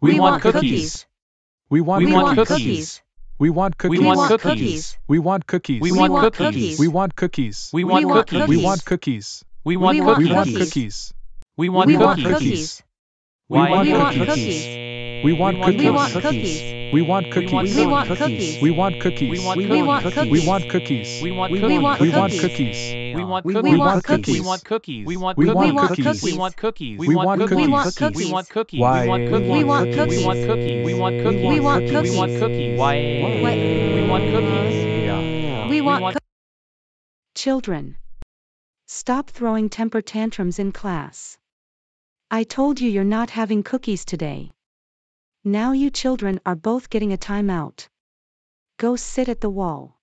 We want cookies. We want want cookies. cookies. We want We cookies. want want cookies. We want cookies. We We want want cookies. We want cookies. We We want want cookies. We want cookies. We want We want We want cookies. cookies. We want We want cookies. cookies. We Why- want We want cookies. cookies. We want cookies. We want cookies. We want cookies. We want cookies. We want cookies. We want cookies. We want cookies. We cookies. want cookies. We want We cookies. want We want cookies. cookies. We want cookies. We cookies. want cookies. We want cookies. We want We cookies. want cookies. We want cookies. We want cookies. cookies. We want cookies. We want cookies. Why? We want cookies. We want cookies. We cookies. want cookies. We want cookies. We want We cookies. want cookies. Why? Why- We want cookies. We want want coo- Children. Stop throwing temper tantrums in class. I told you you're not having cookies today. Now you children are both getting a timeout. Go sit at the wall.